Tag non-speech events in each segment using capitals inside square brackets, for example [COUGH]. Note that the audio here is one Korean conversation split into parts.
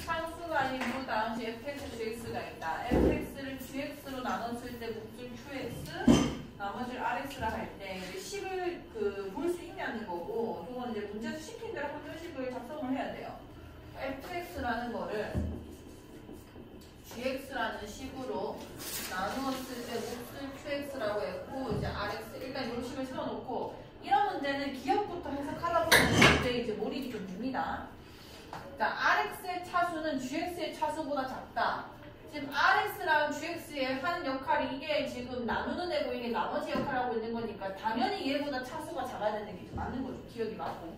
상수가 아닌 무 당시 fx, gx가 있다. fx를 gx로 나눴을 때 몫을 qx, 나머지를 rx라 할때 식을 그 볼 수 있냐는 거고, 그건 이제 문제에서 시킨 대로 항등식을 작성을 해야 돼요. fx라는 거를 gx라는 식으로 나누었을 때 몫을 qx라고 했고, 이제 rx 일단 이런 식을 세워놓고 이런 문제는 기억부터 해석하다 보면 이제 이제 몰입이 좀 됩니다. 자, RX의 차수는 GX의 차수보다 작다. 지금 RX랑 GX의 하는 역할이 이게 지금 나누는 애고 이게 나머지 역할을 하고 있는 거니까 당연히 얘보다 차수가 작아야 되는 게 맞는 거죠. 기억이 맞고.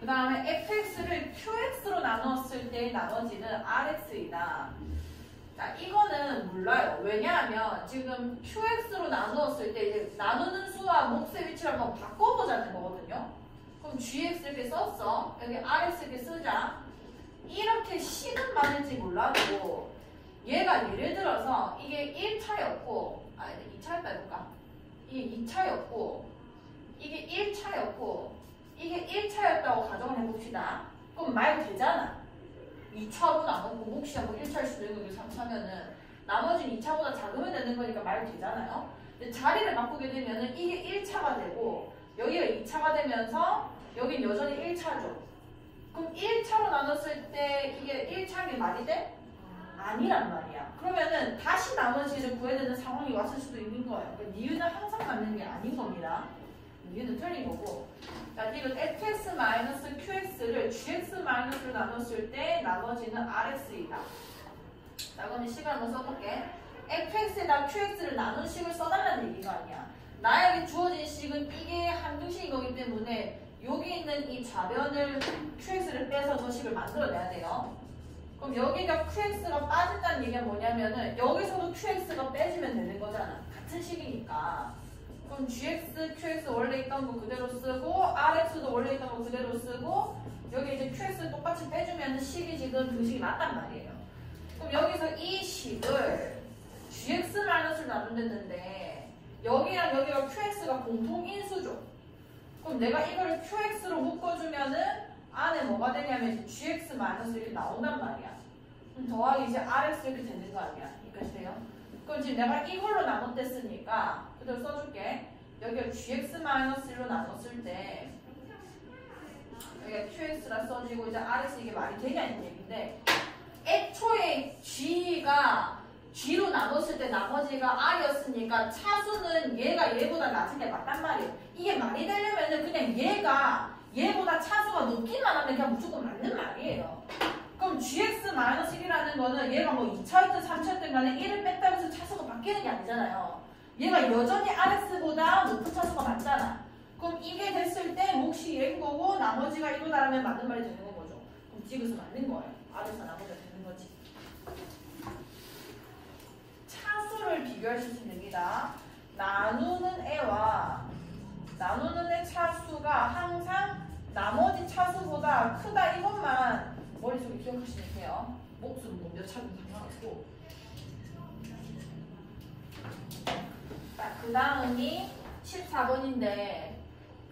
그 다음에 fx를 qx로 나누었을 때 나머지는 rx이다. 자, 이거는 몰라요. 왜냐하면 지금 qx로 나누었을 때 이제 나누는 수와 몫의 위치를 한번 바꿔보자는 거거든요. 그럼 gx 이렇게 썼어. 여기 rx 이렇게 쓰자. 이렇게 식은 맞는지 몰라도 얘가 예를 들어서 이게 1차였고 아니 2차였다 해볼까? 이게 2차였고 이게 1차였고 이게 1차였다고 가정을 해봅시다. 그럼 말 되잖아. 2차로 나누고 몫이 한번 1차일 수도 있고 이게 3차면은 나머지는 2차보다 작으면 되는 거니까 말 되잖아요. 근데 자리를 바꾸게 되면은 이게 1차가 되고 여기가 2차가 되면서 여긴 여전히 1차죠. 그럼 1차로 나눴을 때 이게 1차게 말이 돼? 아니란 말이야. 그러면은 다시 나머지 를 구해야 되는 상황이 왔을 수도 있는 거예요. 그러니까 니은은 항상 맞는 게 아닌 겁니다. 니은은 틀린 거고. 자, 이건 fx-qx를 gx-로 나눴을 때 나머지는 rx이다. 자, 그럼 시간 한번 써볼게. fx에다 qx를 나눈 식을 써달라는 얘기가 아니야. 나에게 주어진 식은 이게 한등식인 거기 때문에 여기 있는 이 좌변을 qx를 빼서 저 식을 만들어내야 돼요. 그럼 여기가 qx가 빠진다는 얘기가 뭐냐면은 여기서도 qx가 빼지면 되는 거잖아. 같은 식이니까. 그럼 gx, qx 원래 있던 거 그대로 쓰고 rx도 원래 있던 거 그대로 쓰고 여기 이제 qx 똑같이 빼주면 식이 지금 그 식이 맞단 말이에요. 그럼 여기서 이 식을 gx 마이너스를 나눈댔는데 여기랑 여기가 qx가 공통 인수죠. 그럼 내가 이걸 qx로 묶어주면은 안에 뭐가 되냐면 gx 마이너스 이렇게 나온단 말이야. 그럼 더하기 이제 rx 이렇게 되는 거 아니야? 여기까지 돼요? 그럼 지금 내가 이걸로 나눴댔으니까 그대로 써줄게. 여기가 gx-1로 나눴을 때 여기가 qx라 써지고 이제 rx 이게 말이 되냐는 얘기인데 애초에 g가 g로 나눴을 때 나머지가 r이었으니까 차수는 얘가 얘보다 낮은 게 맞단 말이에요. 이게 말이 되려면은 그냥 얘가 얘보다 차수가 높기만 하면 그냥 무조건 맞는 말이에요. 그럼 gx-1이라는 거는 얘가 뭐 2차였든 3차였든 간에 1을 뺐다고 해서 차수가 바뀌는 게 아니잖아요. 얘가 여전히 RS보다 높은 차수가 맞잖아. 그럼 이게 됐을 때 몫이 얘인 거고 나머지가 이거다라면 맞는 말이 되는 거죠. 그럼 gx은 맞는 거예요. RS 나머지가 되는 거지. 수 있으면 됩니다. 나누는 애와 나누는 애 차수가 항상 나머지 차수보다 크다 이것만 머릿속에 기억하시면 돼요. 몫은 뭐몇 차든 상관없고. 자, 그 다음이 14번인데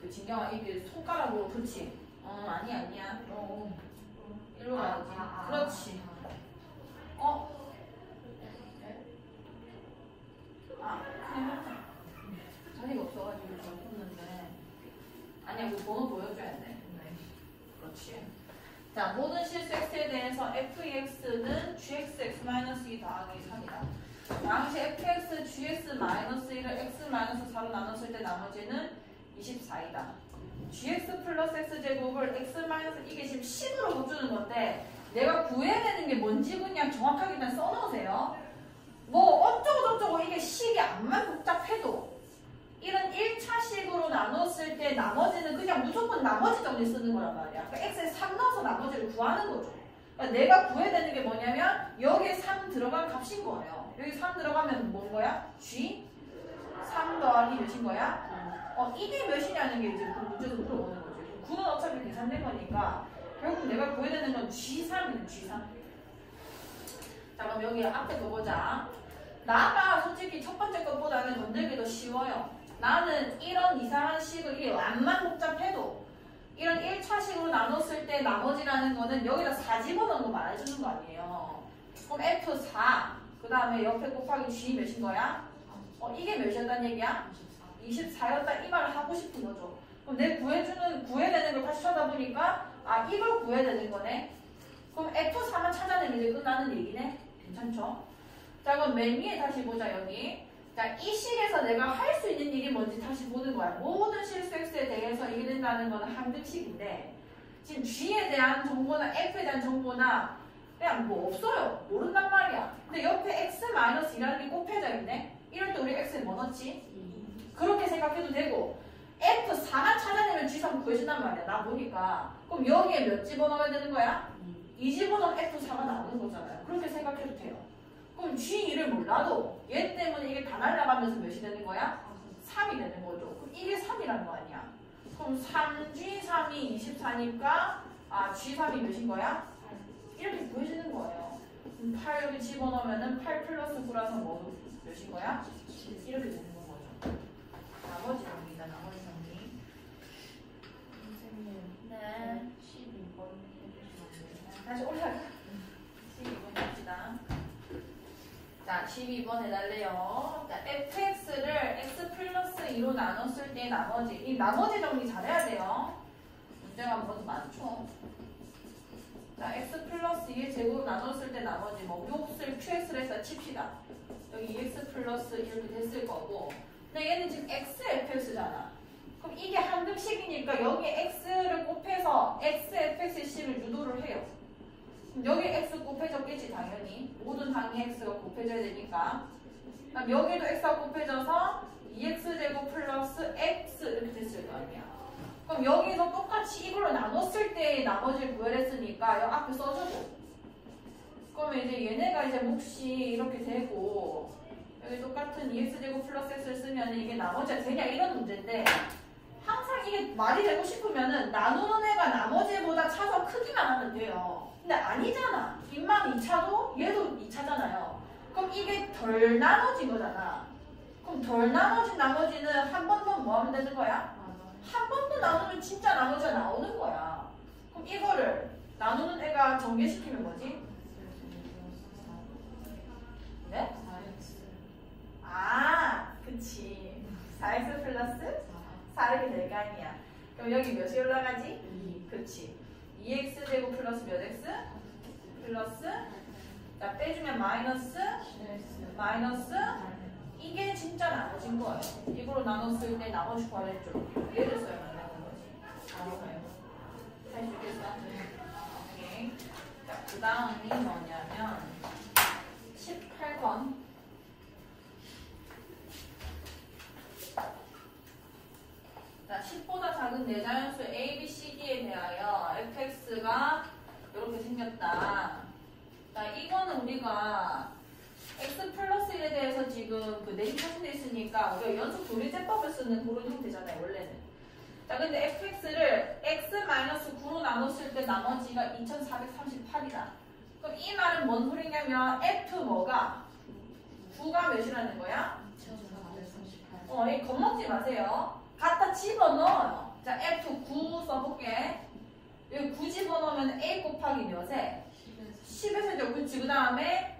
그 진경아 이게 손가락으로 그렇지? 어 아니 아니야. 어 일로 가야지. 그렇지. 어? 아 그냥 하자. 자리가 없어가지고 좀 했는데 아니야 그 번호 보여줘야 돼. 네. 그렇지. 자, 모든 실수 x에 대해서 fx는 gxx-2 더하기 3이다. 당시 fx, gx-1을 x-4로 나눴을 때 나머지는 24이다. gx 플러스 x제곱을 x 이게 지금 10으로 곱주는 건데 내가 구해야 되는 게 뭔지 그냥 정확하게 써놓으세요. 뭐 어쩌고저쩌고 이게 식이 암만 복잡해도 이런 1차식으로 나눴을 때 나머지는 그냥 무조건 나머지 정리 쓰는 거란 말이야. 그러니까 x에 3 넣어서 나머지를 구하는 거죠. 그러니까 내가 구해야 되는 게 뭐냐면 여기에 3 들어간 값인 거예요. 여기 3 들어가면 뭔 거야? g 3 더하기 몇인 거야? 어 이게 몇이냐는 게 이제 그 문제에서 물어보는 거지. 9는 어차피 계산된 거니까 결국 내가 구해야 되는 건 g3이네 g3. 자 그럼 여기 앞에 거 보자. 나가 솔직히 첫 번째 것보다는 건들기 더 쉬워요. 나는 이런 이상한 식을 이게 완만 복잡해도 이런 1차식으로 나눴을 때 나머지라는 거는 여기다 4 집어넣은 거 말해주는 거 아니에요. 그럼 F4 그 다음에 옆에 곱하기 G 몇인 거야? 어 이게 몇이었단 얘기야? 24였다 이 말을 하고 싶은 거죠. 그럼 내 구해주는 구해내는 걸 다시 찾아보니까 아 이걸 구해야 되는 거네. 그럼 F4만 찾아내면 이제 끝나는 얘기네. 괜찮죠? 자 그럼 맨 위에 다시 보자 여기. 자 이 식에서 내가 할 수 있는 일이 뭔지 다시 보는 거야. 모든 실수 x에 대해서 이게 된다는 거는 항등식인데 지금 g에 대한 정보나 f에 대한 정보나 그냥 뭐 없어요. 모른단 말이야. 근데 옆에 x-2라는 게 곱해져 있네. 이럴 때 우리 x에 뭐 넣지? 그렇게 생각해도 되고 F4만 찾아내면 G3 구해준단 말이야. 나 보니까. 그럼 여기에 몇 집어넣어야 되는 거야? 2 집어넣으면 F4가 나오는 거잖아요. 그렇게 생각해도 돼요. 그럼 G2를 몰라도 얘 때문에 이게 다 날아가면서 몇이 되는 거야? 3이 되는 거죠. 그럼 이게 3이라는 거 아니야. 그럼 3G3이 24니까 아 G3이 몇인 거야? 이렇게 구해지는 거예요. 그럼 8 여기 집어넣으면 8 플러스 9라서 뭐 몇인 거야? 이렇게 되는 거죠. 나머지 정리다 나머지 정리. 선생님 네. 12번 해주시면 다시 올라가. 12번 갑시다. 자, 12번 해달래요. 자, fx를 x 플러스 2로 나눴을 때 나머지. 이 나머지 정리 잘해야 돼요. 문제가 뭐도 많죠. 자, x 플러스 2의 제곱 나눴을 때 나머지 뭐 욕을 qx를 해서 칩시다. 여기 2x 플러스 이렇게 됐을 거고. 근데 얘는 지금 x fx잖아. 그럼 이게 한등식이니까 여기에 x를 곱해서 x fx의 식을 유도를 해요. 여기 x 곱해졌겠지 당연히. 모든 항이 x가 곱해져야 되니까. 그럼 여기도 x가 곱해져서 2x제곱 플러스 x 이렇게 됐을 거 아니야. 그럼 여기서 똑같이 이걸로 나눴을 때 나머지를 구별했으니까 여기 앞에 써주고. 그러면 이제 얘네가 이제 몫이 이렇게 되고 여기 똑같은 2x제곱 플러스 x를 쓰면 이게 나머지가 되냐 이런 문제인데 항상 이게 말이 되고 싶으면은 나누는 애가 나머지보다 차서 크기만 하면 돼요. 근데 아니잖아. 빈만 2차도 얘도 2차잖아요. 그럼 이게 덜 나눠진 거잖아. 그럼 덜 나눠진 나머지는 한 번 더 뭐 하면 되는 거야? 한 번 더 나누면 진짜 나머지가 나오는 거야. 그럼 이거를 나누는 애가 전개시키면 뭐지? 네? 아, 그치. 4x 플러스 4 이렇게 될거 아니야. 그럼 여기 몇이 올라가지? 그치. 2x 제곱 플러스 몇 x? 플러스 자 빼주면 마이너스 마이너스 이게 진짜 나눠진 거예요. 이걸로 나눴을 때 나머지 구하랬죠. 얘를 써야만 되는 거지. 알아요? 할 수 있겠어? 오케이. 자, 그 다음이 뭐냐면 18번. 자, 10보다 작은 내자연수 A, B, C, D에 대하여 fx가 이렇게 생겼다. 자, 이거는 우리가 x 플러스 1에 대해서 지금 그 내신 사진돼 있으니까 우리가 연속 조리제법을 쓰는 그런 형태잖아요, 원래는. 자, 근데 fx를 x-9로 나눴을 때 나머지가 2438이다. 그럼 이 말은 뭔 소리냐면 f 뭐가 9가 몇이라는 거야? 2438 어, 이 겁먹지 마세요. 갖다 집어넣어요. 자, F9 써볼게. 여기 9 집어 넣으면 A 곱하기 몇에? 10에서 제곱. 그치. 그 다음에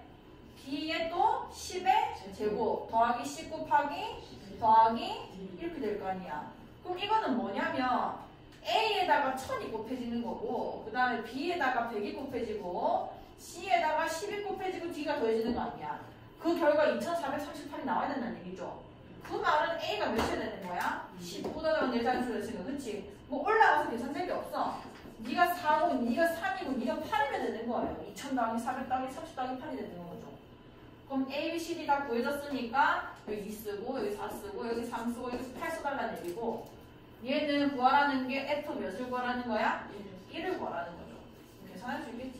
B에 또 10의 제곱. 더하기 10 곱하기 더하기 이렇게 될 거 아니야. 그럼 이거는 뭐냐면 A에다가 1000이 곱해지는 거고 그 다음에 B에다가 100이 곱해지고 C에다가 10이 곱해지고 D가 더해지는 거 아니야. 그 결과 2438이 나와야 된다는 얘기죠. 그 말은 A가 몇이 되는 거야? 10보다 작은 내자연수를 쓰는 그치? 뭐 올라가서 계산될 게 없어. 네가 4고 네가 3이고 네가 8이면 되는 거예요. 2000 더하기 400 더하기 30 더하기 8이 되는 거죠. 그럼 A, B, C, D 다 구해졌으니까 여기 2 쓰고 여기 4 쓰고 여기 3 쓰고 여기 8 써달라는 얘기고 얘는 구하라는 게 F 몇을 구하라는 거야? 1을 구하라는 거죠. 계산할 수 있겠지.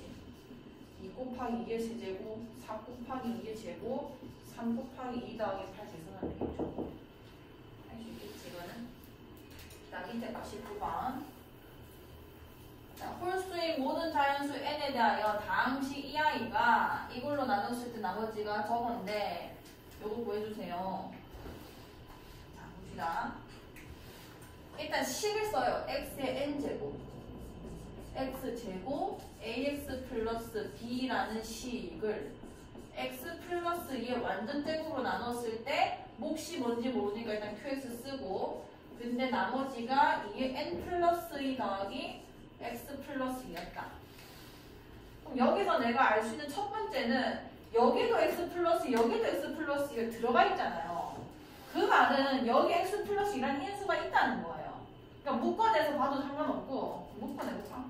2 곱하기 2의 세제곱 4 곱하기 2의 제곱 3 곱하기 2 더하기 8 계산하면 되겠죠. 할 수 있겠지 이거는. 자 밑에 값 19번. 자, 홀수인 모든 자연수 n에 대하여 다항식 이 아이가 이걸로 나눴을 때 나머지가 저건데 요거 구해주세요. 자 봅시다. 일단 식을 써요. x의 n제곱. x제곱 ax 플러스 b라는 식을 x 플러스 2의 완전 제곱으로 나눴을 때 몫이 뭔지 모르니까 일단 qx 쓰고 근데 나머지가 이게 n 플러스 2 더하기 x 플러스 2였다. 그럼 여기서 내가 알 수 있는 첫 번째는 여기도 x 플러스 여기도 x 플러스 2가 들어가 있잖아요. 그 말은 여기 x 플러스 2라는 인수가 있다는 거예요. 그러니까 묶어내서 봐도 상관없고 묶어내볼까?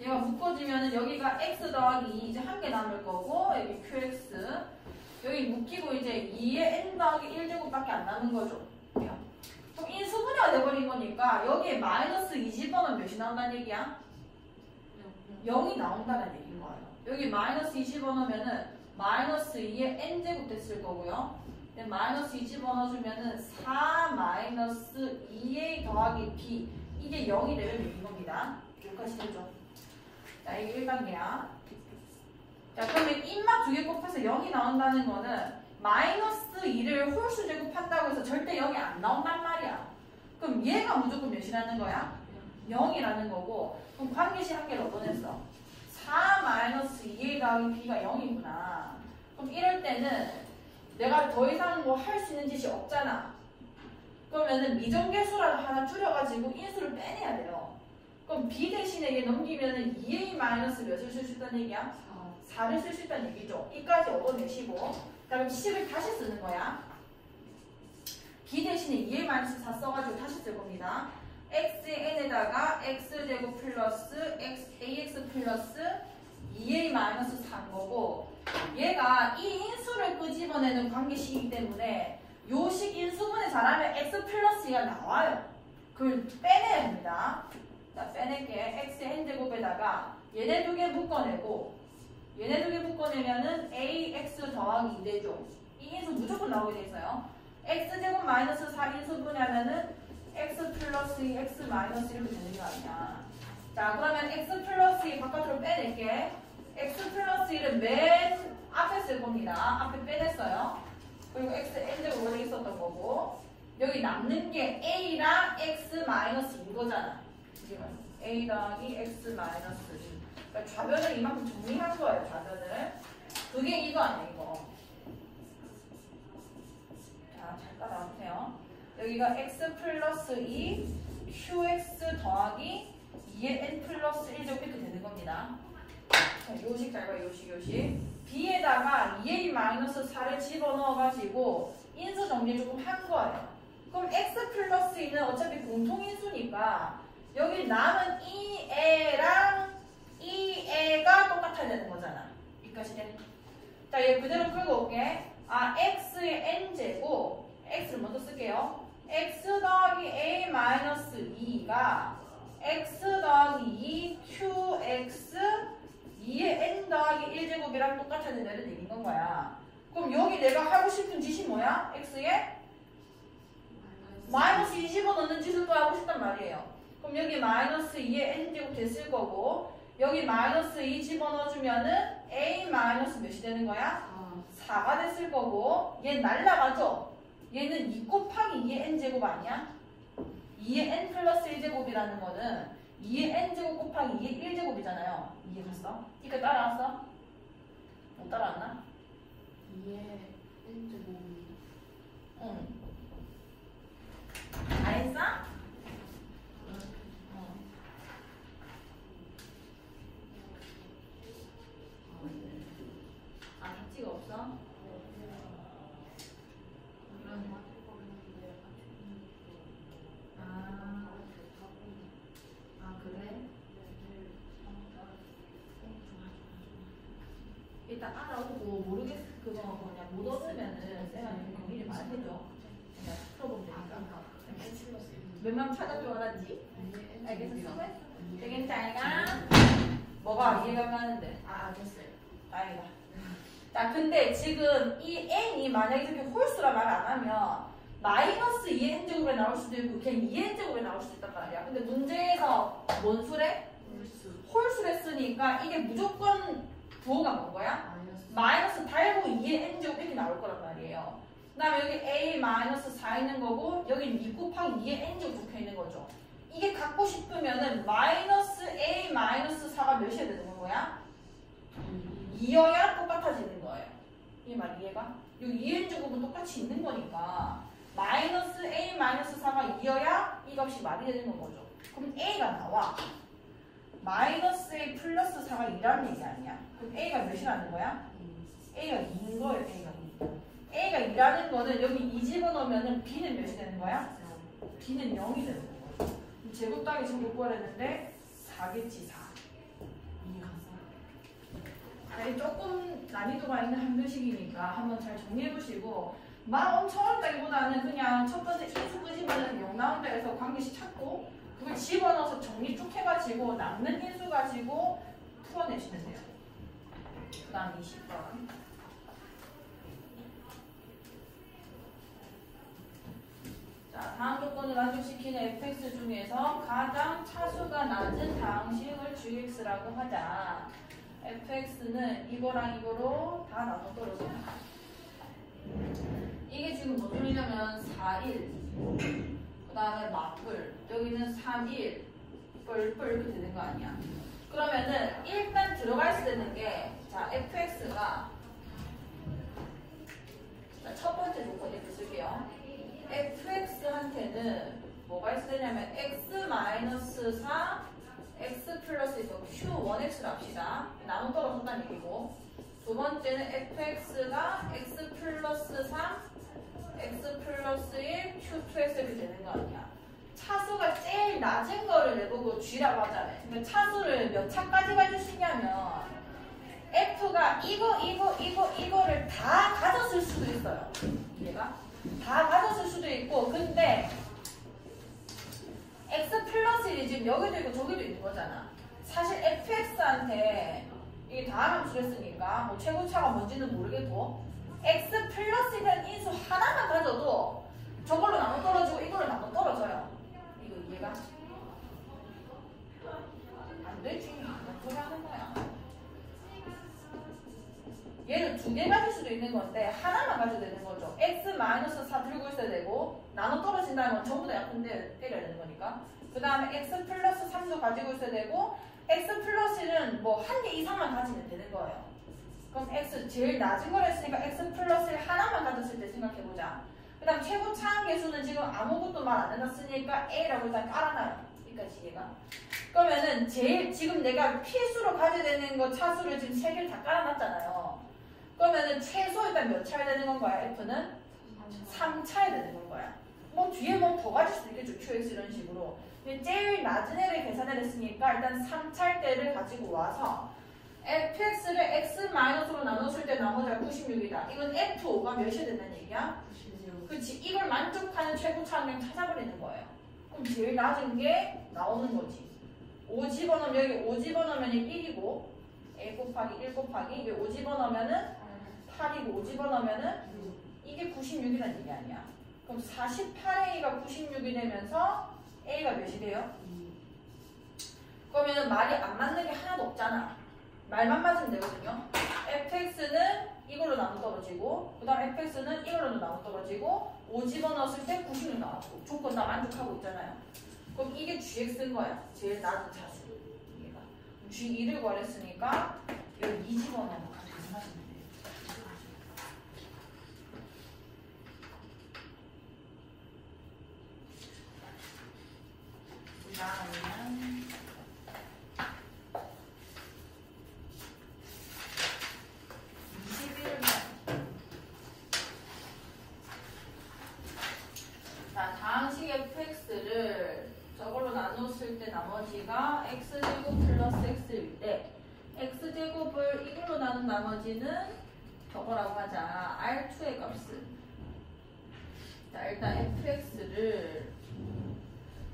얘가 묶어지면은 여기가 x 더하기 2 이제 한 개 남을 거고 여기 qx 여기 묶이고 이제 2의 n 더하기 1제곱밖에 안 남은 거죠. 그럼 인수분해가 돼버린 거니까 여기에 마이너스 2 집어넣으면 몇이 나온다는 얘기야? 0이 나온다는 얘기인 거예요. 여기 마이너스 2 집어넣으면은 마이너스 2의 n제곱 됐을 거고요. 마이너스 2 집어넣어주면은 4 마이너스 2a 더하기 b 이게 0이 되면 몇인 겁니다. 여기까지 되죠? 자, 이게 1단계야. 자, 그러면 입맛 두 개 곱해서 0이 나온다는 거는 마이너스 2를 홀수 제곱한다고 해서 절대 0이 안 나온단 말이야. 그럼 얘가 무조건 몇이라는 거야? 0이라는 거고 그럼 관계식 한 개를 얻어냈어. 4 마이너스 2a 더하기 b가 0이구나. 그럼 이럴 때는 내가 더 이상 뭐 할 수 있는 짓이 없잖아. 그러면은 미정계수라도 하나 줄여가지고 인수를 빼내야 돼요. 그럼 b 대신에 얘 넘기면은 2a 마이너스 몇을 쓸 수 있다는 얘기야? 4를 쓸 수 있다는 얘기죠. 이까지 얻어내시고 그다음에 10을 다시 쓰는 거야. b 대신에 2a 마이너스 4 써가지고 다시 쓸 겁니다. xn에다가 x제곱 플러스 x, ax 플러스 2a 마이너스 4인 거고 얘가 이 인수를 끄집어내는 관계식이기 때문에 요식 인수분해 잘하면 x 플러스 2가 나와요. 그걸 빼내야 됩니다. 자, 빼낼게. x n제곱에다가 얘네 두 개 묶어내고 얘네 두 개 묶어내면은 ax 더하기 2 되죠. 이 인수 무조건 나오게 돼 있어요. x제곱 마이너스 4 인수분해하면은 x 플러스 2, x 마이너스 1로 되는 거 아니야. 자, 그러면 x 플러스 2 바깥으로 빼낼게. x 플러스 1은 맨 앞에 쓸 겁니다. 앞에 빼냈어요. 그리고 x n제곱 원래 있었던 거고 여기 남는 게 a랑 x 마이너스 2거잖아. a 더하기 x 마이너스 2. 그러니까 좌변을 이만큼 정리한 거예요. 좌변을. 그게 이거 아니야 이거. 자, 잘 따라오세요. 여기가 x 플러스 2 qx 더하기 2의 n 플러스 1 제곱 이렇게 되는 겁니다. 자, 요식 잘 봐요. 요식 요식. b에다가 2a 마이너스 4를 집어넣어가지고 인수 정리 조금 한 거예요. 그럼 x 플러스 2는 어차피 공통인수니까 여기 남은 2a랑 2a가 똑같아야 되는 거잖아. 이까지 돼? 자, 얘 그대로 끌고 올게. 아, x의 n제곱 x를 먼저 쓸게요. x 더하기 a 마이너스 2가 x 더하기 2 qx 2의 n 더하기 1제곱이랑 똑같아야 된다는 얘기인 건 거야. 그럼 여기 내가 하고 싶은 짓이 뭐야? x에 마이너스 20원 넣는 짓을 또 하고 싶단 말이에요. 그럼 여기 마이너스 2의 n제곱 됐을 거고 여기 마이너스 2 집어넣어주면은 a 마이너스 몇이 되는 거야? 4가 됐을 거고 얘 날라가죠? 얘는 2 곱하기 2의 n제곱 아니야? 2의 n 플러스 1제곱이라는 거는 2의 n제곱 곱하기 2의 1제곱이잖아요. 이해 갔어? 이거 따라왔어? 못 따라왔나? 2의 n제곱이 응. 다 했어? 응. 아, 박지가 없어? 아, 아 그래? 일단 알아오고 모르겠 그거 뭐냐 못 얻으면은 쌤가 미리 말해줘. 내가 풀어보면 되니까. 몇명 찾아줘 알았지? 알겠어? 수고했어. 되게 잘가. 뭐가 이해가 가는데? 아 알겠어요 다행이다. 자, 근데 지금 이 n이 만약에 이렇게 홀수라 말 안 하면 마이너스 2의 n제곱에 나올 수도 있고 그냥 2의 n제곱에 나올 수도 있단 말이야. 근데 문제에서 뭔 수래? 홀수 홀수를 쓰니까 이게 무조건 부호가 뭔 거야? 마이너스 마이너스 달고 2의 n제곱 이렇게 나올 거란 말이에요. 그 다음에 여기 a 마이너스 4 있는 거고 여기 2 곱하기 2의 n제곱 적혀 있는 거죠. 이게 갖고 싶으면은 마이너스 a 마이너스 4가 몇이어야 되는 거야? 2여야 똑같아지는 거예요. 이 말 이해가? 이 2n 제곱은 똑같이 있는 거니까 마이너스 a 마이너스 4가 2여야 이 값이 말이 되는 거죠. 그럼 a가 나와. 마이너스 a 플러스 4가 2라는 얘기 아니야. 그럼 a가 몇이라는 거야? a가 2인 거예요. a가 2. a가 2라는 거는 여기 2 집어넣으면 b는 몇이 되는 거야? b는 0이 되는 거예요. 제곱 따기 제곱 구하랬는데 4겠지 4. 네, 조금 난이도가 있는 한글식이니까 한번 잘 정리해 보시고 막 엄청 어렵다기보다는 그냥 첫 번째 인수 끄집어내서 0 나온다 해서 관계식 찾고 그걸 집어넣어서 정리 쭉 해가지고 남는 인수 가지고 풀어내시면 돼요. 그 다음 20번. 자, 다음 조건을 만족시키는 fx 중에서 가장 차수가 낮은 다항식을 gx라고 하자. Fx는 이거랑 이거로 다 나눠 떨어져. 이게 지금 무슨 소리냐면 4, 1. 그 다음에 맞불. 여기는 3, 1. 뿔뿔 이렇게 되는 거 아니야. 그러면은 일단 들어갈 수 있는 게, 자, fx가 자, 첫 번째 조건 이렇게 쓸게요. fx한테는 뭐가 있어야 되냐면 x 4 x 플러스 q1x를 합시다. 나눠 떨어진다는 얘기고 두 번째는 fx가 x 플러스 3 x 플러스 1 q2x 이렇게 되는 거 아니야. 차수가 제일 낮은 거를 내보고 g라고 하잖아요. 그러니까 차수를 몇 차까지 가질 수 있냐면 f가 이거 이거 이거 이거를 다 가졌을 수도 있어요. 이해가? 다 가졌을 수도 있고 근데 x 플러스 1이 지금 여기도 있고 저기도 있는 거잖아. 사실 fx한테 이게 다함수를 했으니까 뭐 최고차가 뭔지는 모르겠고 x 플러스 1이라는 인수 하나만 가져도 저걸로 나눠 떨어지고 이걸로 나눠 떨어져요. 이거 이해가? 안 되지. 어떻게 하는 거야? 얘를 두개 가질 수도 있는 건데 하나만 가져도 되는 거죠. x 마이너스 4 들고 있어야 되고 나눠 떨어진다는 건 전부 다 약분데 때려야 되는 거니까. 그 다음에 x 플러스 3도 가지고 있어야 되고 x 플러스는 뭐한 개 이상만 가지면 되는 거예요. 그럼 x 제일 낮은 걸 했으니까 x 플러스 하나만 가졌을 때 생각해보자. 그 다음 최고 차항 계수는 지금 아무것도 말 안 해놨으니까 a라고 일단 깔아놔요. 여기까지 얘가. 그러면은 제일 지금 내가 필수로 가져야 되는 거 차수를 지금 세 개를 다 깔아놨잖아요. 그러면은 최소 일단 몇 차야 되는 건가요? F는 3차야 되는 건가요? 뭐 뒤에 뭐 더 가질 수도 있겠죠. QX 이런 식으로. 근데 제일 낮은 애를 계산을 했으니까 일단 3차일 때를 가지고 와서 fx를 x-로 나눴을 때 나머지가 96이다. 이건 f5가 몇이 된다는 얘기야? 그렇지. 이걸 만족하는 최고차항을 찾아버리는 거예요. 그럼 제일 낮은 게 나오는 거지. 5 집어넣으면 여기 5 집어넣으면 1이고 a 곱하기 1 곱하기 이게 5 집어넣으면은 8이고 5 집어넣으면은 이게 96이라는 얘기 아니야. 그럼 48a가 96이 되면서 a가 몇이 돼요? 그러면은 말이 안 맞는 게 하나도 없잖아. 말만 맞으면 되거든요. fx는 이걸로 나눠 떨어지고 그 다음 fx는 이걸로 나눠 떨어지고 5 집어넣었을 때96 나왔고 조건 다 만족하고 있잖아요. 그럼 이게 gx인 거야. 제일 낮은 차수. 얘가. g2를 구하랬으니까 여기 2 집어넣으면 계산하시면 돼요. 21번. 자, 다항식 fx를 저걸로 나눴을 때 나머지가 x제곱 플러스 x일 때 x제곱을 이걸로 나눈 나머지는 저거라고 하자. R2의 값은 자, 일단 fx를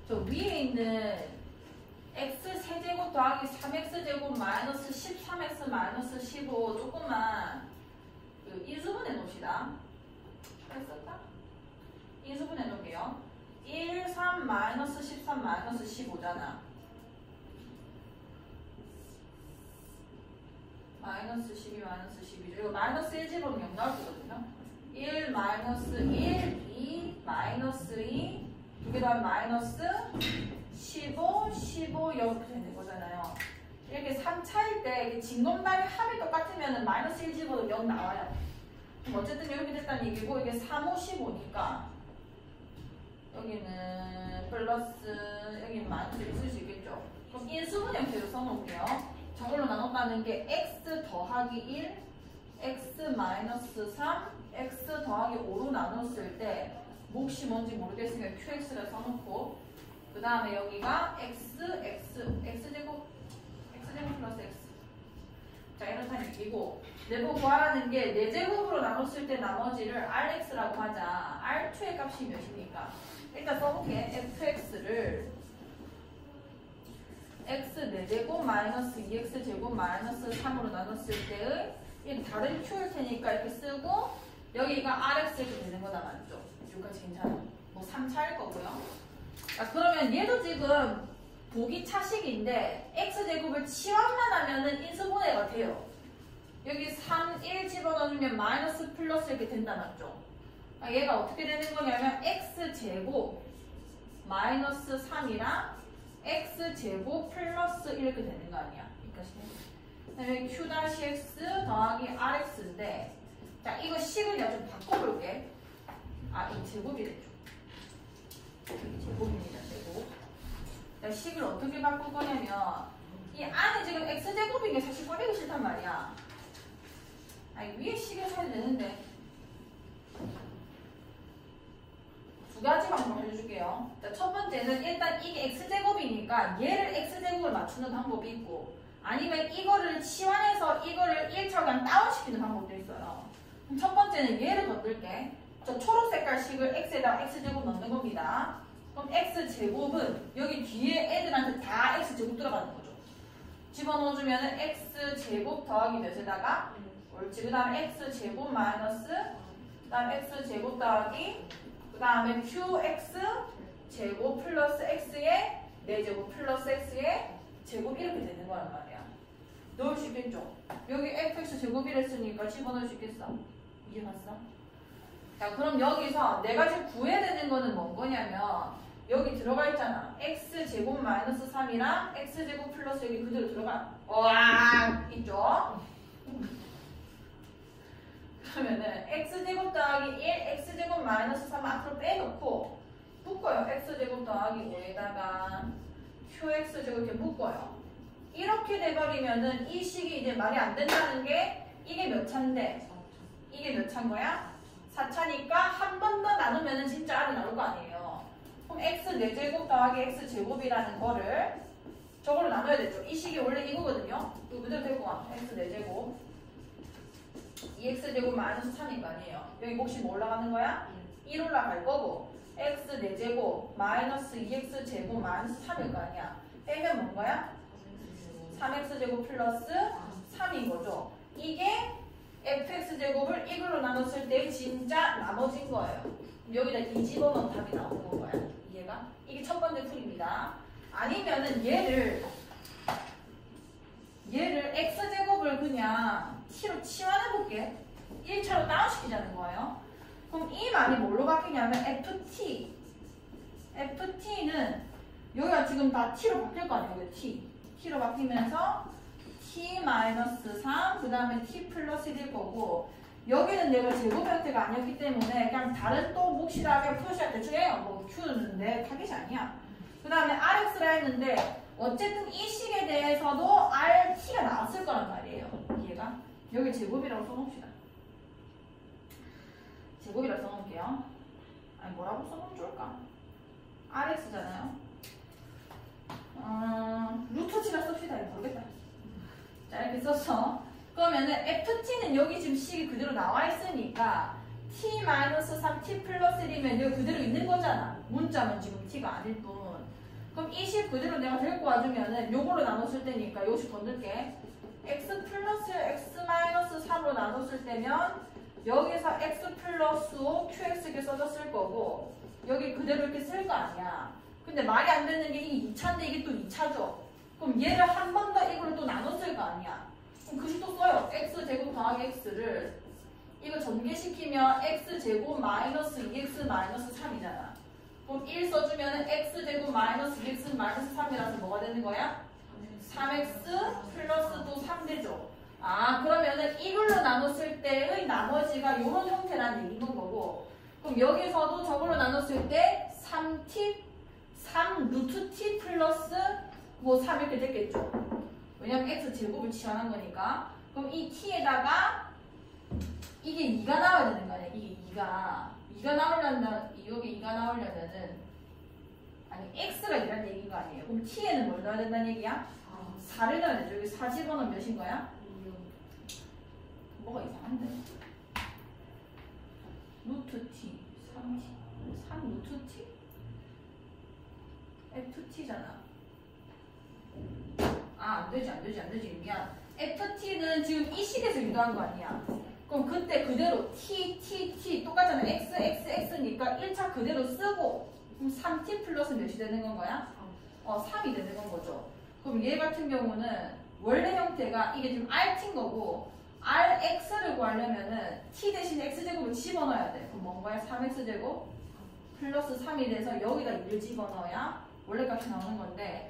저 위에 있는 x 세제곱 더하기 3x제곱 마이너스 13x 마이너스 15 조금만 그 인수분해 놓읍시다. 했었다? 인수분해 놓을게요. 1, 3, 마이너스 13, 마이너스 15잖아. 마이너스 12, 마이너스 12. 이거 마이너스 1 집어넣으면 0 나올 거거든요. 1 마이너스 1, 2 마이너스 2, 두개 더하면 마이너스 15, 15 이렇게 되는 거잖아요. 이렇게 3차일 때 이게 진검다리 합이 똑같으면 마이너스 1 집어도 0 나와요. 어쨌든 이렇게 됐다는 얘기고 이게 3, 5, 15니까 여기는 플러스 여기는 마이너스 있을 수 있겠죠. 그럼 인수분 형태로 써놓을게요. 저걸로 나눴다는 게 x 더하기 1, x 마이너스 3, x 더하기 5로 나눴을 때 몫이 뭔지 모르겠으니까 qx를 써놓고 그 다음에 여기가 x, x, x제곱, x제곱 플러스 x 자 이렇다는 얘기고 내부 구하라는 게 4제곱으로 나눴을 때 나머지를 rx라고 하자 r2의 값이 몇입니까? 일단 써볼게 fx를 x 4제곱 마이너스 2x제곱 마이너스 3으로 나눴을 때의 이 다른 q일 테니까 이렇게 쓰고 여기가 rx 이렇게 되는 거다 맞죠? 여기까지 괜찮아. 뭐 3차일 거고요. 자 그러면 얘도 지금 보기 차식인데 x제곱을 치환만 하면은 인수분해가 돼요. 여기 3, 1 집어넣으면 마이너스 플러스 이렇게 된다 맞죠? 아, 얘가 어떻게 되는 거냐면 x제곱 마이너스 3이랑 x제곱 플러스 이렇게 되는 거 아니야? 그 다음에 q-x 더하기 rx인데 자 이거 식을 내가 좀 바꿔볼게 아 이거 제곱이 됐죠 제곱입니다 제곱 자 식을 어떻게 바꿀 거냐면 이 안에 지금 x제곱인 게 사실 꺼내기 싫단 말이야 아니 위에 식을 사야 되는데 두 가지 방법 알려줄게요. 자, 첫 번째는 일단 이게 x제곱이니까 얘를 x제곱을 맞추는 방법이 있고 아니면 이거를 치환해서 이거를 1차 그냥 다운시키는 방법도 있어요. 첫 번째는 얘를 건들게. 저 초록 색깔 식을 x에다가 x제곱 넣는 겁니다. 그럼 x제곱은 여기 뒤에 애들한테 다 x제곱 들어가는 거죠. 집어넣어주면은 x제곱 더하기 몇에다가 옳지. 그 다음에 x제곱 마이너스 그 다음에 x제곱 더하기 그 다음에 qx 제곱 플러스 x의 4제곱 플러스 x의 제곱 이렇게 되는 거란 말이야. 넣을 수 있겠죠? 여기 fx 제곱이랬으니까 집어넣을 수 있겠어? 이해 갔어? 자 그럼 여기서 내가 지금 구해야 되는 거는 뭔 거냐면 여기 들어가 있잖아. x 제곱 마이너스 3이랑 x 제곱 플러스 여기 그대로 들어가. 와 있죠? 그러면은 x제곱 더하기 1, x제곱 마이너스 3 앞으로 빼놓고 묶어요. x제곱 더하기 5에다가 qx제곱 이렇게 묶어요. 이렇게 돼버리면은 이 식이 이제 말이 안 된다는 게 이게 몇 차인데 이게 몇 차인 거야? 4차니까 한 번 더 나누면은 진짜 알이 나올 거 아니에요. 그럼 x 4제곱 더하기 x제곱이라는 거를 저걸로 나눠야 되죠. 이 식이 원래 이거거든요. 이거 그대로 되고 와. x 4제곱 2x제곱 마이너스 3인 거 아니에요. 여기 몫이 뭐 올라가는 거야? 1 올라갈 거고 x 4제곱 마이너스 2x제곱 마이너스 3일 거 아니야. 빼면 뭔 거야? 3x제곱 플러스 3인 거죠. 이게 fx제곱을 이걸로 나눴을 때 진짜 나머진 거예요. 여기다 뒤집어놓은 답이 나오는 거야. 이해가? 이게 첫 번째 풀입니다. 아니면은 얘를 얘를 x제곱을 그냥 t로 치환해볼게. 1차로 다운시키자는 거예요. 그럼 이 말이 뭘로 바뀌냐면 ft. ft는 여기가 지금 다 t로 바뀔 거 아니에요. t. t로 바뀌면서 t-3, 그 다음에 t 플러스 1일 거고 여기는 내가 제곱 형태가 아니었기 때문에 그냥 다른 또 몫이라면 표시할 때 중에요. 뭐 q는 내 타겟이 아니야. 그 다음에 rx라 했는데 어쨌든 이 식에 대해서도 RT가 나왔을 거란 말이에요. 이해가? 여기 제곱이라고 써놓읍시다. 제곱이라고 써놓을게요. 아니 뭐라고 써놓으면 좋을까? RX잖아요. 어, 루터치라 씁시다. 이거 모르겠다. 자 이렇게 썼어. 그러면은 FT는 여기 지금 식이 그대로 나와 있으니까 T-3 T 플러스 1이면 여기 그대로 있는 거잖아. 문자면 지금 T가 아닐 뿐. 그럼 이 식 그대로 내가 데리고 와주면은 요거로 나눴을 때니까 요식 건들게 x 플러스 x 마이너스 3으로 나눴을 때면 여기서 x 플러스 5 qx 이렇게 써졌을 거고 여기 그대로 이렇게 쓸 거 아니야 근데 말이 안 되는 게 이게 2차인데 이게 또 2차죠 그럼 얘를 한 번 더 이걸로 또 나눴을 거 아니야 그럼 그식또 써요 x 제곱 더하기 x를 이거 전개시키면 x제곱 마이너스 2x 마이너스 3이잖아. 그럼 1 써주면 x제곱 마이너스 2x 마이너스 3이라서 뭐가 되는 거야? 3x 플러스 또 3 되죠. 아 그러면은 이걸로 나눴을 때의 나머지가 이런 형태라는 얘기인 거고 그럼 여기서도 저걸로 나눴을 때 3t 3 루트 t 플러스 뭐 3 이렇게 됐겠죠. 왜냐면 x 제곱을 치환한 거니까. 그럼 이 t에다가 이게 2가 나와야 되는 거 아니야? 이게 2가 2가 나오려면 여기 2가 나오려면은 아니 x가 2라는 얘기인 거 아니에요? 그럼 t에는 뭘 넣어야 된다는 얘기야? 4를 넣어야 되죠. 여기 4 집어넣으면 몇인 거야? 뭐가 이상한데? 루트 t 3 3 루트 t ft잖아. 아, 안 되지, 안 되지, 안 되지. 미안. ft는 지금 이 식에서 유도한 거 아니야. 그럼 그때 그대로 t, t, t 똑같잖아. x, x, x니까 1차 그대로 쓰고 그럼 3t 플러스 몇이 되는 건 거야? 어, 3이 되는 건 거죠. 그럼 얘 같은 경우는 원래 형태가 이게 지금 rt인 거고 rx를 구하려면은 t 대신 x제곱을 집어넣어야 돼. 그럼 뭔 거야? 3x제곱 플러스 3이 돼서 여기다 1을 집어넣어야 원래 값이 나오는 건데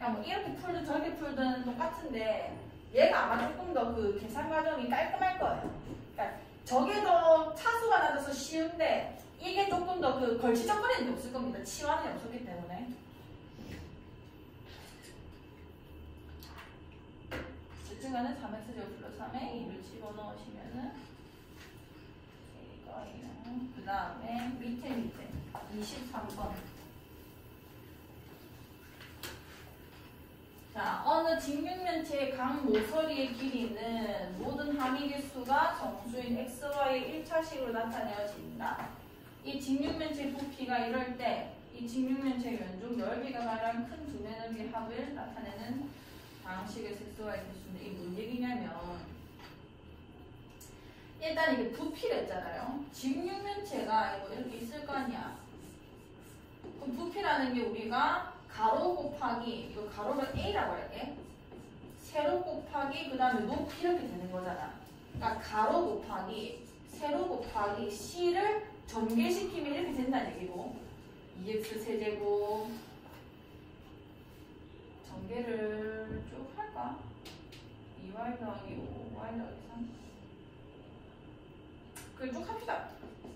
그냥 뭐 이렇게 풀든 저렇게 풀든 똑같은데 얘가 아마 조금 더 그 계산 과정이 깔끔할 거예요. 그러니까 저게 더 차수가 낮아서 쉬운데 이게 조금 더 그 걸치적거리는 게 없을 겁니다. 치환이 없었기 때문에. 증가는 3x 제곱 플러스 3에 2를 집어넣으시면은 이거예요. 그 다음에 밑에 밑에 23번. 자, 어느 직육면체의 각 모서리의 길이는 모든 함의계수가 정수인 xy의 1차식으로 나타내어진다. 이 직육면체의 부피가 이럴 때 이 직육면체의 연중 넓이가 가장 큰 두뇌 넓이 합을 나타내는 방식의 xy의 개수인데 이게 뭔 얘기냐면 일단 이게 부피랬잖아요. 직육면체가 이거 이렇게 있을 거 아니야. 그럼 부피라는 게 우리가 가로 곱하기 이거 가로를 a라고 할게. 세로 곱하기 그 다음에 높이 이렇게 되는 거잖아. 그러니까 가로 곱하기 세로 곱하기 c를 전개시키면 이렇게 된다는 얘기고 2x 세제곱 전개를 쭉 할까? 2y 더하기 5y 더하기 3 그걸 쭉 합시다.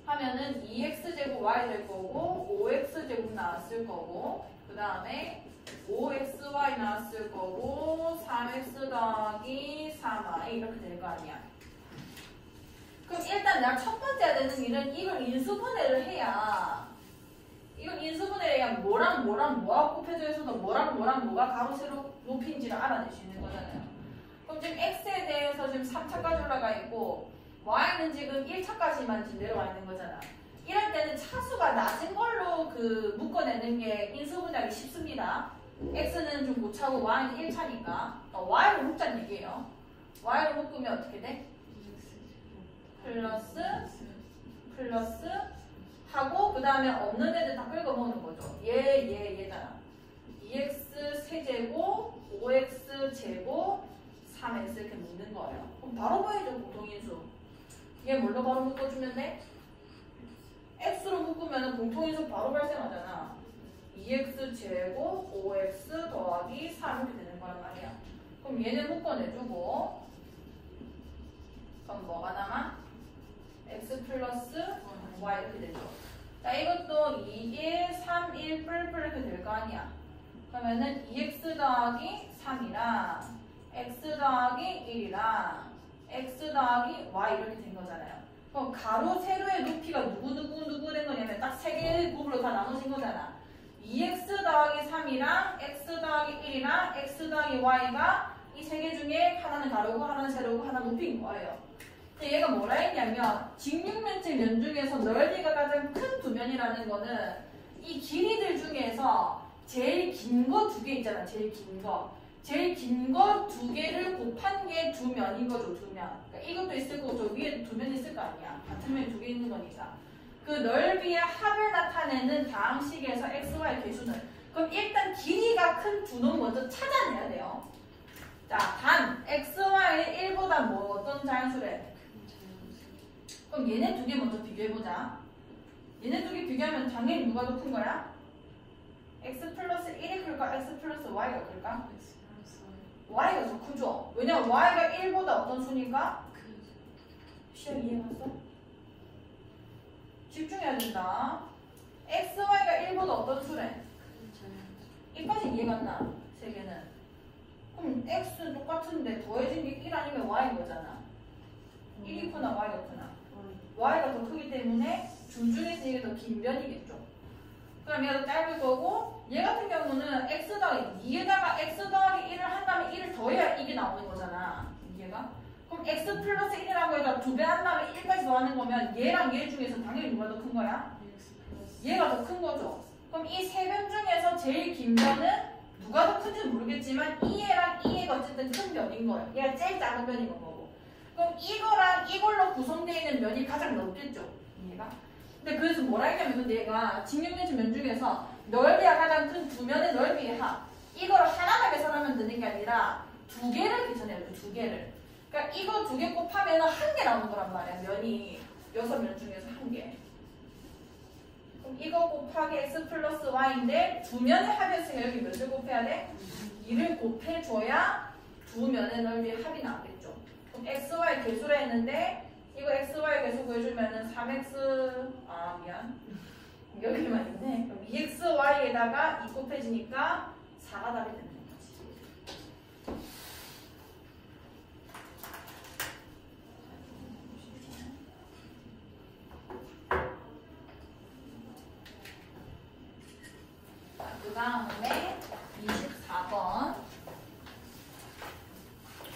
하면은 2x제곱 y 될 거고 5x제곱 나왔을 거고 그 다음에 5xy 나왔을 거고 3x 더하기 3y 이렇게 될 거 아니야. 그럼 일단 내가 첫 번째 해야 되는 일은 이걸 인수분해를 해야 이걸 인수분해를 해야 뭐랑 뭐랑 뭐가 곱해져 있어도 뭐랑 뭐랑 뭐가 가로 세로 높이인지를 알아낼 수 있는 거잖아요. 그럼 지금 x에 대해서 지금 3차까지 올라가 있고 y는 지금 1차까지만 지금 내려와 있는 거잖아. 이럴 때는 차수가 낮은 걸로 그 묶어내는 게 인수분해하기 쉽습니다. x는 좀 못 차고 y는 1차니까 그러니까 y로 묶자는 얘기예요. y로 묶으면 어떻게 돼? 플러스 플러스 하고 그 다음에 없는 애들 다 긁어 모으는 거죠. 얘, 얘, 얘잖아. 2x 세제곱 5x 제곱 3x 이렇게 묶는 거예요. 그럼 바로 보여줘 공통인수. 얘 뭘로 바로 묶어주면 돼? x로 묶으면 공통인수 바로 발생하잖아. 2x 제곱 5x 더하기 3 이렇게 되는 거란 말이야. 그럼 얘는 묶어내주고 그럼 뭐가 남아? x 플러스 y 이렇게 되죠. 자 이것도 2, 1, 3, 1 뿔뿔 이렇게 될 거 아니야. 그러면은 2x 더하기 3이랑 x 더하기 1이랑 x 더하기 y 이렇게 된 거잖아요. 그럼 가로 세로의 높이가 누구 누구 누구 된 거냐면 딱 세 개의 곱으로 다 나눠진 거잖아. 2x 더하기 3이랑 x 더하기 1이랑 x 더하기 y가 이 세 개 중에 하나는 가로고 하나는 세로고 하나는 높이인 거예요. 근데 얘가 뭐라 했냐면 직육면체 면 중에서 넓이가 가장 큰 두 면이라는 거는 이 길이들 중에서 제일 긴 거 두 개 있잖아. 제일 긴 거. 제일 긴 거 두 개를 곱한 게 두 면인 거죠. 두 면. 그러니까 이것도 있을 거고 저 위에 두면 있을 거 아니야. 같은 면이 두 개 있는 거니까. 그 넓이의 합을 나타내는 다항식에서 xy 개수는 그럼 일단 길이가 큰 두 놈 먼저 찾아내야 돼요. 자, 단 xy의 1보다 뭐 어떤 자연수래? 그럼 얘네 두 개 먼저 비교해보자. 얘네 두 개 비교하면 당연히 누가 더 큰 거야? x 플러스 1이 클까? x 플러스 y가 클까? Y가 더 크죠? 왜냐면 y가 1보다 어떤? 그 시험 이해갔어? 집중해야 된다. x, y가 1보다 어떤 수래? 이까지 이해갔나? 세 개는. 그럼 x는 똑같은데 더해진 게 1 아니면 y인 거잖아. 1이 크나 y가 크나? y가 더 크기 때문에 둘 중에서 이게 더 긴 변이겠죠. 그럼 얘가 더 짧을 거고 얘 같은 경우는 x 더하기 2에다가 x 더하기 1을 한 다음에 1을 더해야 이게 나오는 거잖아. 얘가. 그럼 x 플러스 1이라고 해서 두배 한 다음에 1까지 더하는 거면 얘랑 얘 중에서 당연히 누가 더 큰 거야? 얘가 더 큰 거죠. 그럼 이 세 변 중에서 제일 긴 변은 누가 더 큰지 모르겠지만 이 애랑 이 애가 어쨌든 큰 변인 거예요. 얘가 제일 작은 변인 거고. 그럼 이거랑 이걸로 구성되어 있는 면이 가장 넓겠죠. 얘가. 근데 그래서 뭐라 했냐면 얘가 직육면체 면 중에서 넓이가 가장 큰 두 면의 넓이의 합. 이걸 하나만 계산하면 되는 게 아니라 두 개를 계산해야 돼. 두 개를. 그러니까 이거 두 개 곱하면 한 개 나오는 거란 말이야. 면이 여섯 면 중에서 한 개. 그럼 이거 곱하기 x 플러스 y인데 두 면의 합이었으니까 여기 몇을 곱해야 돼? 2를 곱해줘야 두 면의 넓이의 합이 나오겠죠. 그럼 x, y 개수라 했는데 이거 x, y 개수 구해주면은 3x 아 미안 여기만 있네. 그럼 2x, y에다가 2 곱해지니까 4가 답이 거지. 그 다음에 24번.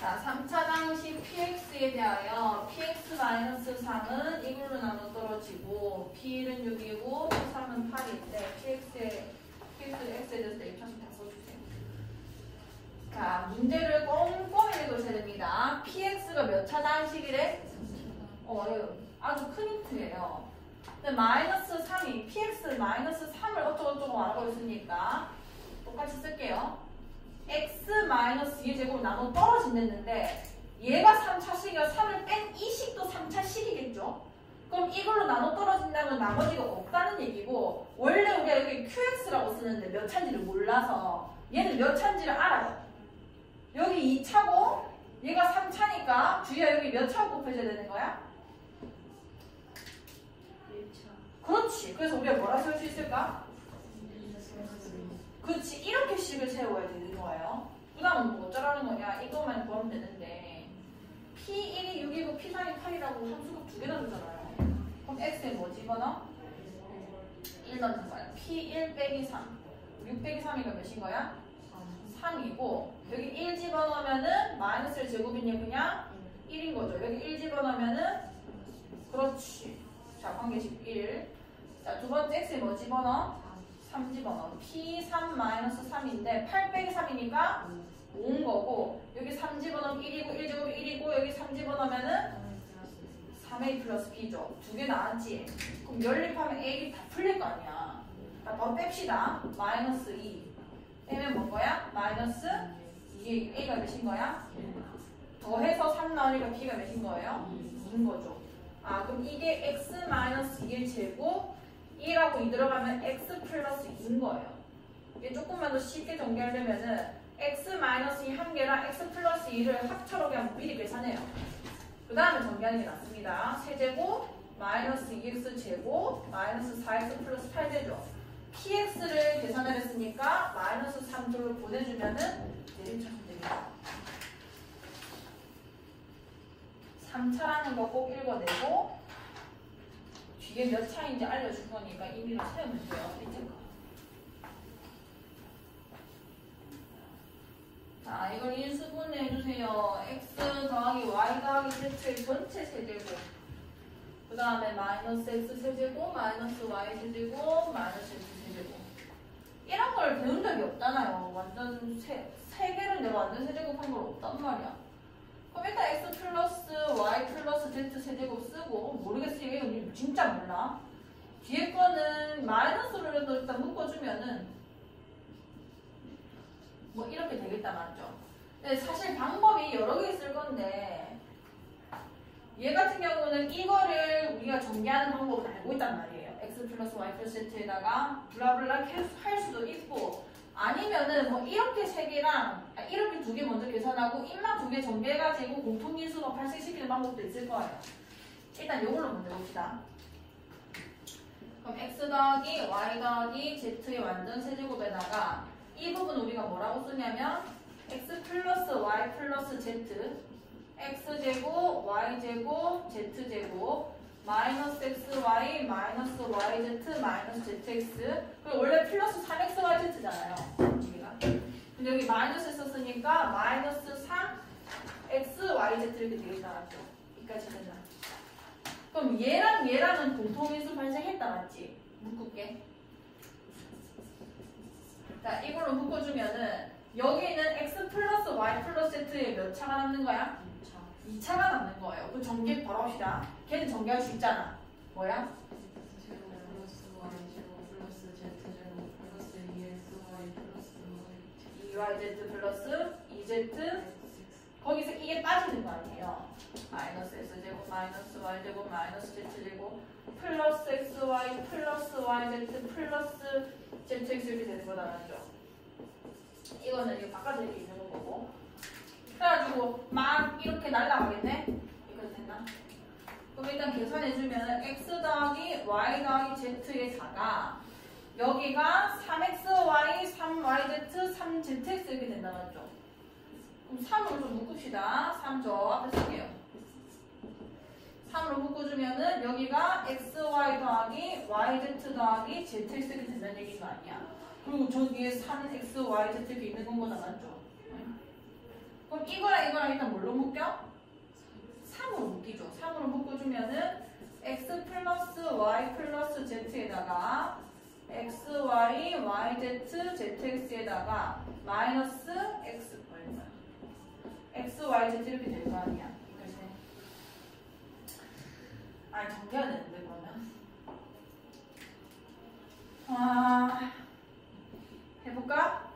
자, 3차 방식 px에 대하여 px-3은 이걸로 나눠 떨어지고 p1은 6이고 p3은 8인데 px에 px, x에 대해서 입차수 다 써주세요. 자, 문제를 꼼꼼히 읽으셔야 됩니다. px가 몇차 방식이래? 어, 아주 큰 힌트예요. 근데 마이너스 3이 px 마이너스 3을 어쩌고저쩌고 말하고 있으니까 똑같이 쓸게요. X 마이너스 2의 제곱 나눠 떨어진댔는데 얘가 3차식이라 3을 뺀 이 식도 3차식이겠죠? 그럼 이걸로 나눠 떨어진다면 나머지가 없다는 얘기고 원래 우리가 여기 qx라고 쓰는데 몇 차인지를 몰라서 얘는 몇 차인지를 알아요. 여기 2차고 얘가 3차니까 주희야 여기 몇차 곱해줘야 되는 거야? 1차 그렇지. 그래서 우리가 뭐라 세울 수 있을까? 1차 그렇지. 이렇게 식을 세워야 되는 거예요. 그 다음은 뭐 어쩌라는 거냐. 이것만 구하면 되는데 P1이 6이고 P3이 8이라고 함수가 두 개나 되잖아요. 그럼 X에 뭐 집어넣어? 1 넣는 거야. P1 빼기 3. 6 빼기 3이가 몇인 거야? 3이고 여기 1 집어넣으면은 마이너스를 제곱이니 그냥 1인 거죠. 여기 1 집어넣으면은 그렇지. 자, 관계식 1. 자, 두 번째 X에 뭐 집어넣어? 3 집어넣어. P3-3인데 8 빼기 3이니까 5인 거고 여기 3 집어넣으면 1이고 1 제곱이 1이고 여기 3 집어넣으면은 3A 플러스 B죠. 두 개 나왔지? 그럼 연립하면 A이 다 풀릴 거 아니야. 자, 더 뺍시다. 마이너스 2. 빼면 뭔 거야? 마이너스 2 A가 몇인 거야? 더해서 3 나오니까 B가 몇인 거예요? 2인 거죠. 아, 그럼 이게 X 마이너스 2의 제곱 1하고 2 들어가면 X 플러스 2인 거예요. 이게 조금만 더 쉽게 전개하려면은 X 마이너스 2 한 개랑 X 플러스 2를 합쳐로 그냥 미리 계산해요. 그 다음에 전개하는 게 낫습니다. 세제곱 마이너스 2x 제곱 마이너스 4x 플러스 8 되죠. px를 계산을 했으니까 마이너스 3절로 보내주면은 내림차면 됩니다. 3차라는 거 꼭 읽어내고 뒤에 몇 차인지 알려줄 거니까 임의로 세우면 돼요. 거. 자, 이걸 인수분해 해주세요. x 더하기 y 더하기 z의 전체 세제곱. 그 다음에 마이너스 x 세제곱, 마이너스 y 세제곱, 마이너스 x 세제곱. 이런 걸 배운 적이 없잖아요. 완전 세, 세 개를 내가 완전 세제곱한 걸 없단 말이야. 그럼 일단 x 플러스 y 플러스 z 세제곱 쓰고 모르겠어요. 이거 진짜 몰라. 뒤에 거는 마이너스로 해도 일단 묶어주면은 뭐 이렇게 되겠다 맞죠? 근데 사실 방법이 여러 개 있을 건데 얘 같은 경우는 이거를 우리가 전개하는 방법을 알고 있단 말이에요. x 플러스 y 플러스 z에다가 블라블라 할 수도 있고 아니면은 뭐 이렇게 세 개랑 아, 이렇게 두 개 먼저 계산하고 입만 두개 전개해가지고 공통인수가 발생시키는 방법도 있을 거예요. 일단 이걸로 먼저 봅시다. 그럼 x 더하기 y 더하기 z의 완전 세제곱에다가 이 부분 우리가 뭐라고 쓰냐면 x 플러스 y 플러스 z x제곱 y제곱 z제곱 마이너스 xy 마이너스 yz 마이너스 zx 그리고 원래 플러스 3xyz잖아요 여기가 근데 여기 마이너스 썼으니까 마이너스 3xyz 이렇게 되겠다? 여기까지 된다 그럼 얘랑 얘랑은 공통인수 발생했다 맞지? 묶을게 자 이걸로 묶어주면은 여기는 x 플러스 y 플러스 z에 몇 차가 남는 거야? 2차가 남는 거예요. 그 전개 바로 합시다. 걔는 전개할 수 있잖아. 뭐야? E 2yz 플러스 2z 거기서 이게 빠지는 거 아니에요. 마이너스 x제곱 마이너스 y제곱 마이너스 z제곱 플러스 xy 플러스 yz 플러스 zx 이렇게 되는 거다 맞죠? 이거는 이거 바깥에 이렇게 있는 거고 그래가지고 막 이렇게 날라가겠네? 이거 됐나? 그럼 일단 계산해주면 x 더하기 y 더하기 z의 4가 여기가 3xy, 3yz, 3zx 이렇게 된다 맞죠? 그럼 3으로 좀 묶읍시다. 3 저 앞에 쓸게요. 3으로 묶어주면은 여기가 xy 더하기 yz 더하기 zx 이렇게 된다는 얘기가 아니야. 그리고 저 뒤에 3xy, z 이렇게 있는 건 맞죠? 그럼 이거랑 이거랑 일단 뭘로 묶여? 3으로 묶이죠. 3으로 묶어주면은 x 플러스 y 플러스 z에다가 x, y, y, z, zx에다가 마이너스 x x, y, z 이렇게 될 거 아니야. 그치? 아니 정리해야 되는데 그러면. 아 해볼까?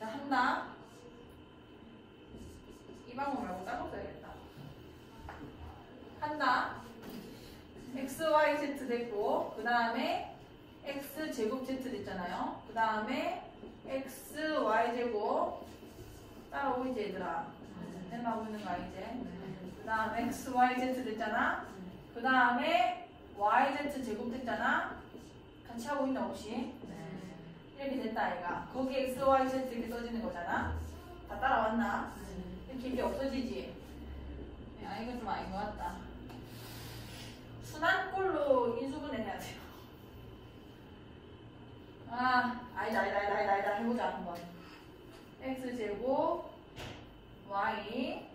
자 한다. 이 방법 말고 따로 써야겠다. 한다. X, y, z 됐고 그 다음에 x 제곱 z 됐잖아요. 그 다음에 x, y 제곱 따라오이지 얘들아. 셈하고 있는 거 알지? 그 다음 x, y, z 됐잖아. 그 다음에 y, z 제곱 됐잖아. 같이 하고 있나 혹시? 이렇게 됐다 아이가. 거기 x, y, z 이렇게 써지는 거잖아. 다 따라왔나? 이렇게 이게 없어지지? 야 이거 좀 아닌 것 같다. 순한 꼴로 인수분해 해야 돼요. 아, 아니다, 아니다, 아니다, 아니다, 아니다. 해보자, 한번. x제곱, y.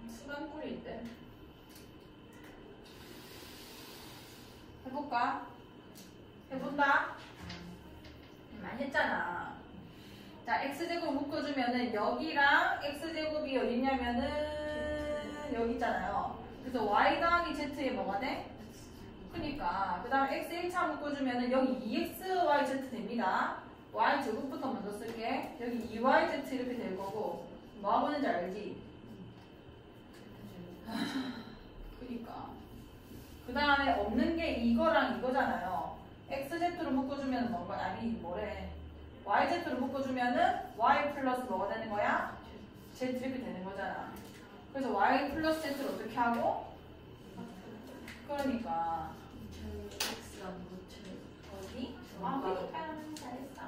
음, 순한 꼴인데. 해볼까? 해본다? 많이 했잖아. 자, x제곱 묶어주면은 여기랑 x제곱이 어딨냐면은 여기 있잖아요. 그래서 y 더하기 z에 뭐가 돼? 그니까 그 다음 x 1차 묶어주면은 여기 2xyz 됩니다. y 제곱부터 먼저 쓸게. 여기 2yz 이렇게 될 거고 뭐 하고 있는지 알지? [LAUGHS] 그니까 그 다음에 없는 게 이거랑 이거잖아요. xz로 묶어주면 뭐가 아니 뭐래? yz로 묶어주면은 y 플러스 뭐가 되는 거야? z 이렇게 되는 거잖아. 그래서 y 플러스 z를 어떻게 하고? 그러니까 어디? 아, 그러니까 잘했어.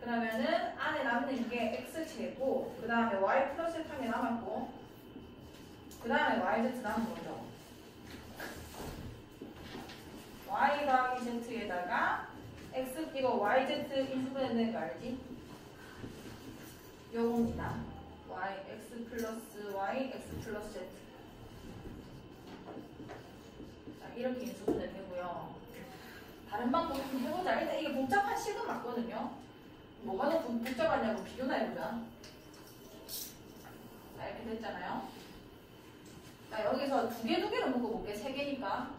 그러면은 안에 남는 게 x 제곱, 그 다음에 y 플러스 한게 남았고, 그 다음에 yz 남은 거죠. y 더하기 z에다가 x 이거 yz 인수분해되는 거 알지? 요겁니다. Y x 플러스 y x 플러스 z. 자 이렇게 인수분해 되고요. 다른 방법 좀 해보자. 일단 이게 복잡한 식은 맞거든요. 뭐가 더 복- 복잡하냐고 비교나 해보자. 자 이렇게 됐잖아요. 자 여기서 두 개 두 개로 묶어볼게. 세 개니까.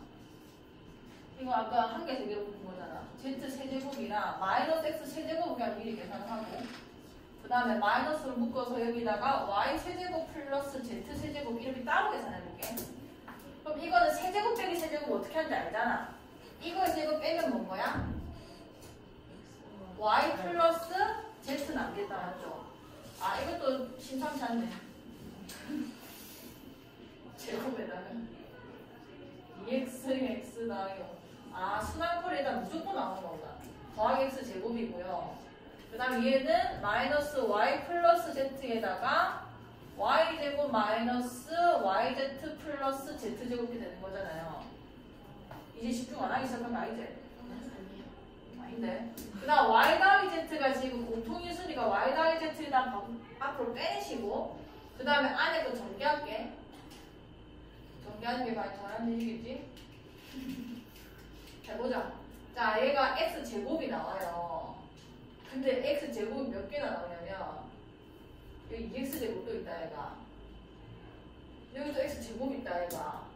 이거 아까 한 개 세 개로 묶은 거잖아. z 세제곱이랑 마이너스 x 세제곱 그냥 미리 계산을 하고 그그 다음에 마이너스로 묶어서 여기다가 y 세제곱 플러스 z 세제곱 이렇게 따로 계산해볼게. 그럼 이거는 세제곱 빼기 세제곱 어떻게 하는지 알잖아. 이거 제곱 빼면 뭔 거야? y 플러스 z 남겠다 맞죠? 아 이것도 심상치 않네. [LAUGHS] 제곱에다가 2x x 나요. 아 순환꼴에다 무조건 나오는 거구나. 더하기 x 제곱이고요. 그 다음 얘는 마이너스 y 플러스 z에다가 y 제곱 마이너스 yz 플러스 z 제곱이 되는 거잖아요. 이제 집중 안 하기 시작한 거 아니지? 아닌데. 그 다음 y 더하기 z가 지금 공통인수니까 y 더하기 z 일단 바- 앞으로 빼내시고 그 다음에 안에 거 정리할게. 정리하는 게 많이 잘하는 일이겠지? 잘 보자. 자, 얘가 x 제곱이 나와요. 근데 x 제곱이 몇 개나 나오냐면 여기 2x 제곱도 있다 얘가. 여기도 x 제곱 있다 얘가.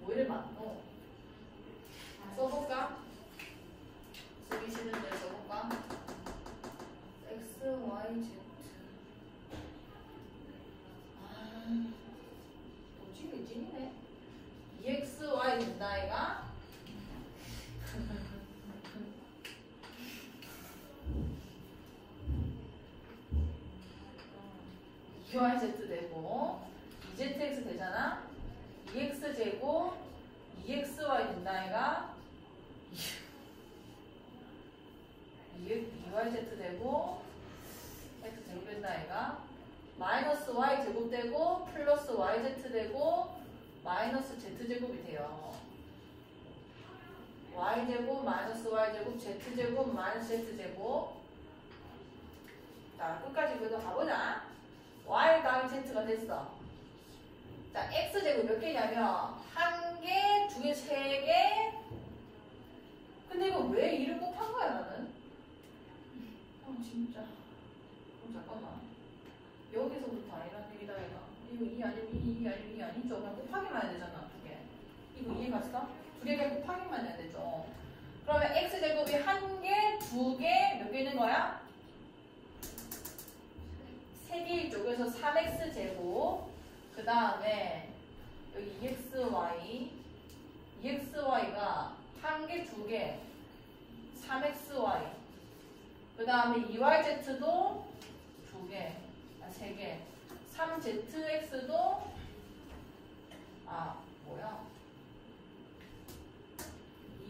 뭐 이래 많노? 써볼까? 쓰기 싫은데 써볼까? x, y, z. 아, 도지기 찐이네. 2xy 된다 얘가. [LAUGHS] UIZ 되고 2ZX 되잖아? 2X 제곱 2XY 된다 얘가 2YZ 되고 X 제곱 된다 얘가 마이너스 Y 제곱 되고 플러스 YZ 되고 마이너스 Z 제곱이 돼요. Y 제곱 마이너스 Y 제곱 Z 제곱 마이너스 Z 제곱. 자 끝까지 그래도 가보자 y 더하기 z가 됐어. 자, x제곱 몇 개냐면 한 개, 두 개, 세 개. 근데 이거 왜 2를 곱한 거야 나는? 아 진짜. 어, 잠깐만. 여기서부터 아니란 얘기다 얘가. 이거 2 아니면 2, 2 아니면 2 아니죠? 그냥 곱하기만 해야 되잖아 두 개. 이거 이해 갔어? 두 개가 곱하기만 해야 되죠. 그러면 x제곱이 한 개, 두 개, 몇 개 있는 거야? 세개일 쪽에서 3x 제곱 그 다음에 여기 2xy 2xy가 한 개, 두 개 3xy 그 다음에 2yz도 두 개, 아, 세 개 3zx도 아 뭐야?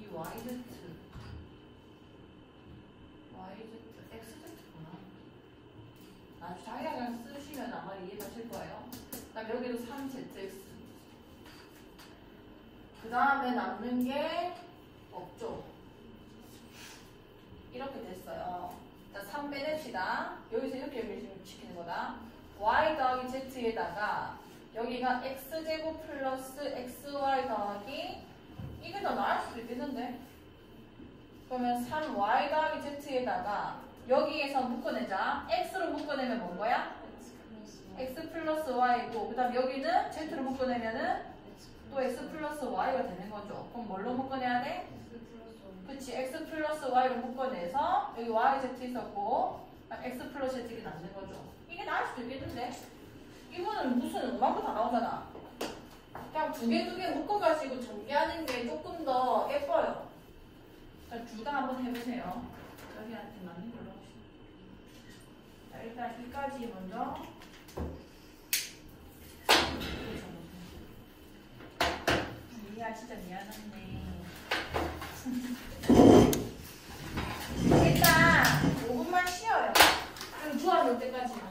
2yz yz xz구나 아주 자기가 쓰시면 아마 이해가실 거예요. 그다음 여기도 3zx. 그 다음에 남는 게 없죠. 이렇게 됐어요. 자, 3 빼냅시다. 여기서 이렇게 연결시키는 거다. y 더하기 z에다가 여기가 x제곱 플러스 xy 더하기 이게 더 나을 수도 있겠는데? 그러면 3y 더하기 z에다가 여기에서 묶어내자. x로 묶어내면 뭔 거야? x 플러스 y고 그 다음 여기는 z로 묶어내면은 또 x 플러스 y가 되는 거죠. 그럼 뭘로 묶어내야 돼? 그치 x 플러스 y로 묶어내서 여기 y z 있었고 x 플러스 z가 남는 거죠. 이게 나을 수도 있겠는데 이거는 무슨 음악도 다 나오잖아. 그냥 두 개 두 개 묶어가지고 전개하는 게 조금 더 예뻐요. 둘다 한번 해보세요. 여기한테 맞는 합시다. 자, 일단 이까지 먼저 미야 진짜 미안하네. 일단 5분만 쉬어요. 그럼 올 때까지만.